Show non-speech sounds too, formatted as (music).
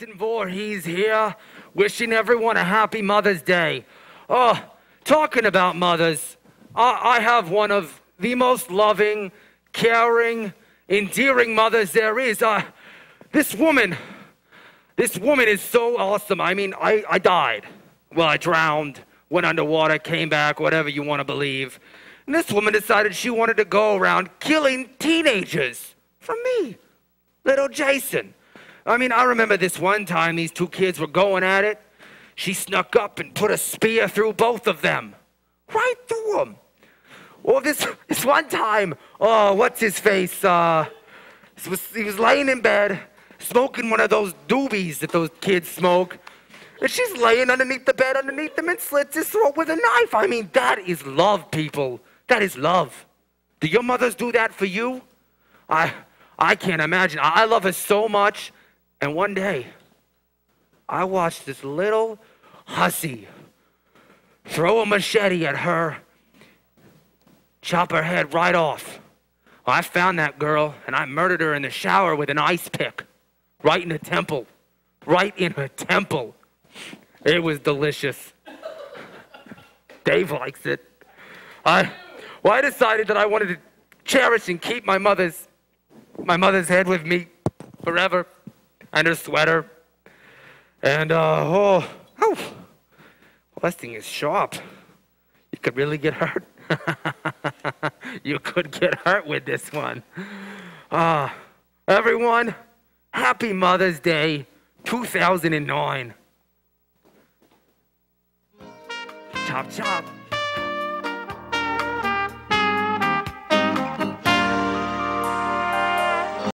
Jason Voorhees here, wishing everyone a happy Mother's Day. Oh, talking about mothers, I, I have one of the most loving, caring, endearing mothers there is. Uh, this woman, this woman is so awesome. I mean, I, I died. Well, I drowned, went underwater, came back, whatever you want to believe. And this woman decided she wanted to go around killing teenagers for me, little Jason. I mean, I remember this one time these two kids were going at it. She snuck up and put a spear through both of them, right through them. Well, this, this one time, oh, what's his face? Uh, he was, he was laying in bed, smoking one of those doobies that those kids smoke. And she's laying underneath the bed, underneath him, and slits his throat with a knife. I mean, that is love, people. That is love. Do your mothers do that for you? I, I can't imagine. I love her so much. And one day, I watched this little hussy throw a machete at her, chop her head right off. I found that girl and I murdered her in the shower with an ice pick, right in the temple, right in her temple. It was delicious. Dave likes it. I, well, I decided that I wanted to cherish and keep my mother's, my mother's head with me forever, and sweater. And uh, oh, oh, well, this thing is sharp. You could really get hurt. (laughs) you could get hurt with this one. Uh, everyone, happy Mother's Day 2009. Chop, chop.